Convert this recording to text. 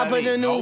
I put a new